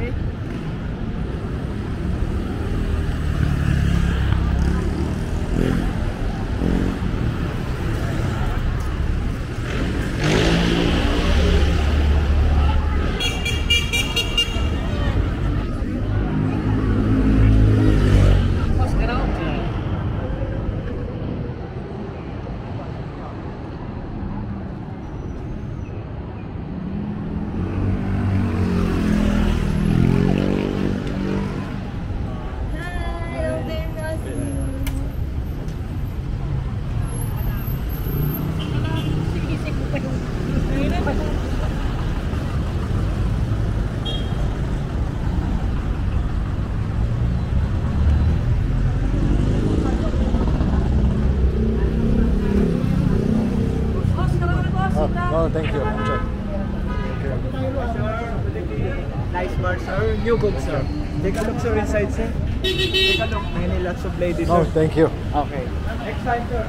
Okay. Nice bar, sir. New good, sir. Take a look, sir, inside, sir. Take a look. May lots of ladies, Oh, sir. thank you. Okay. Next time, sir.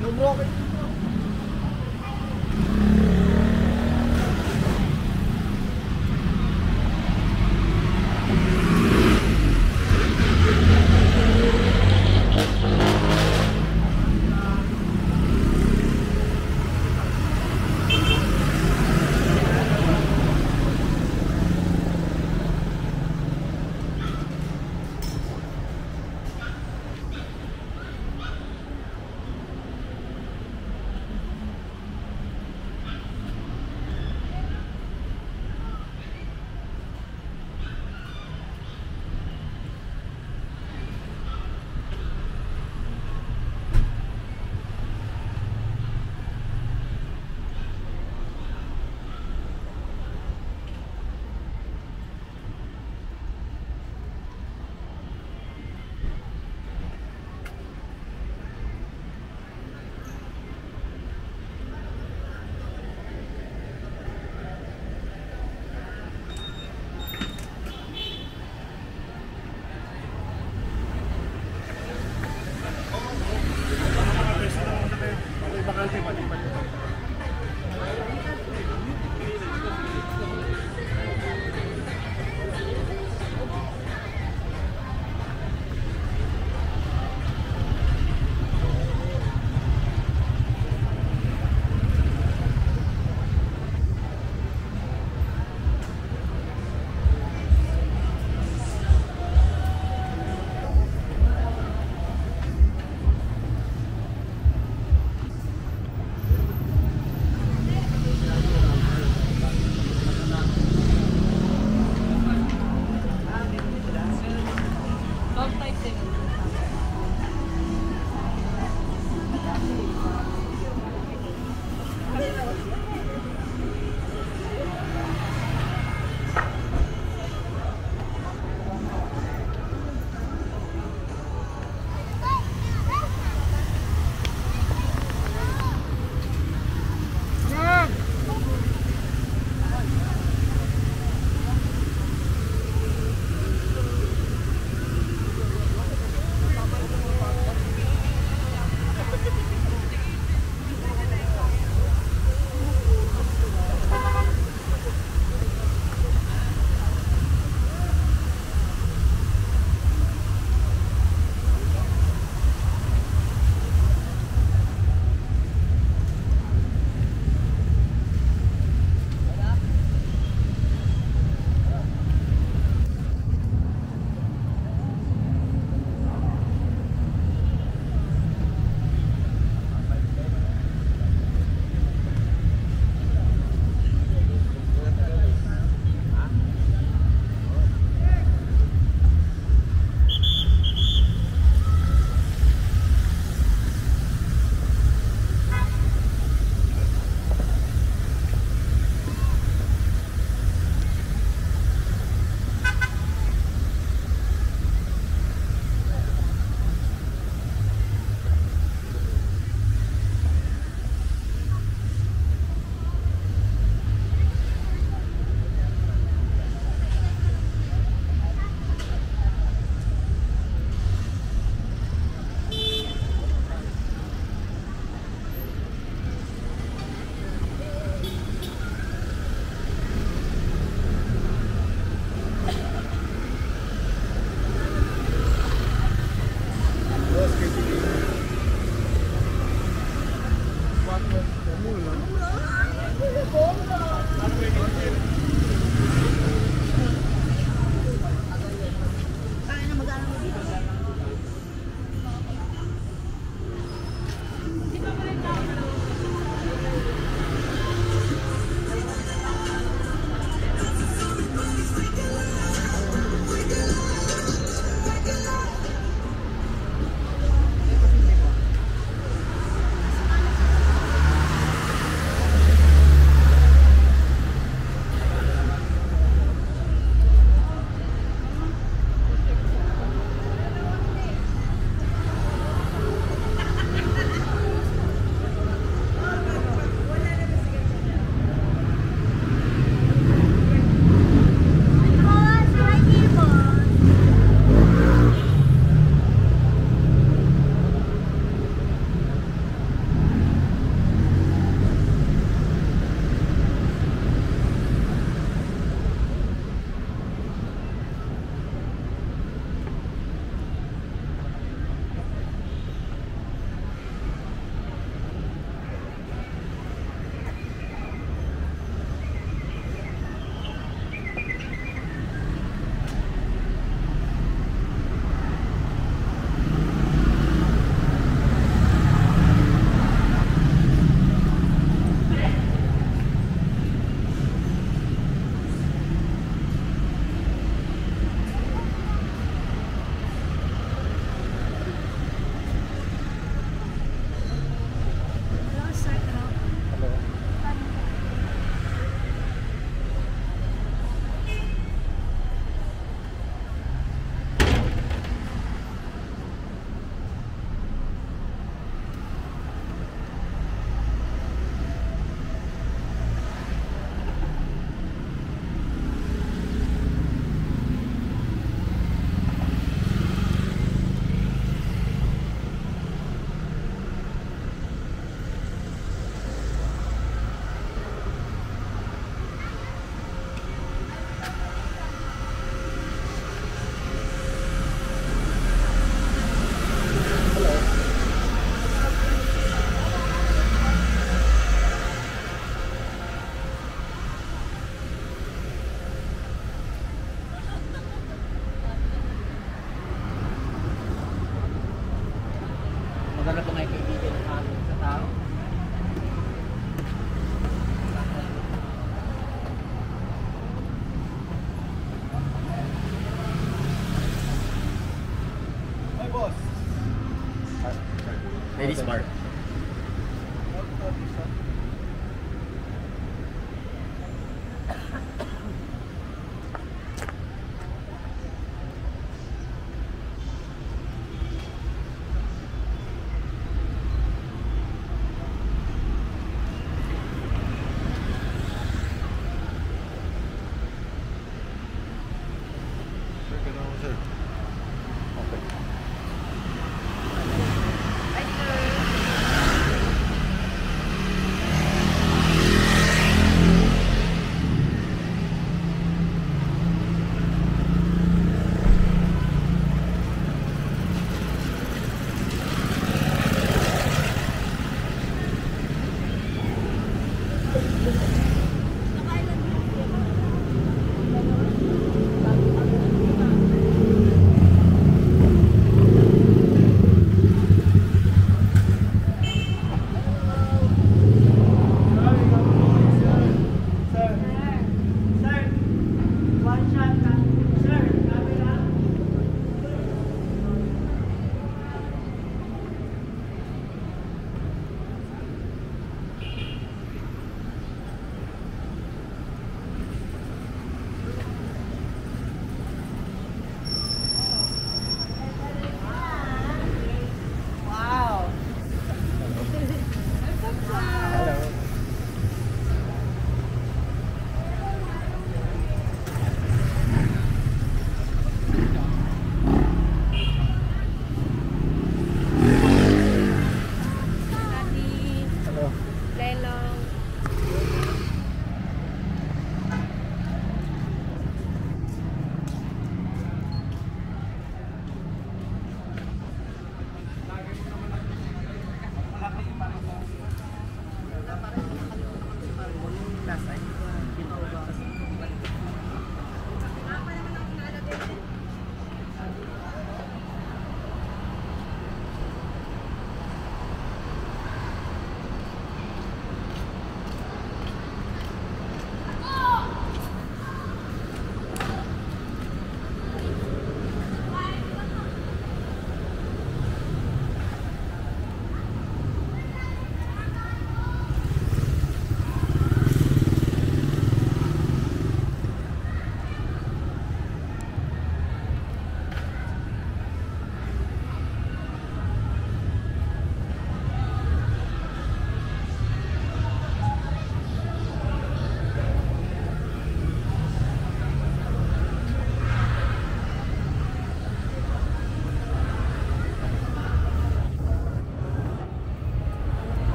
No bloco aí.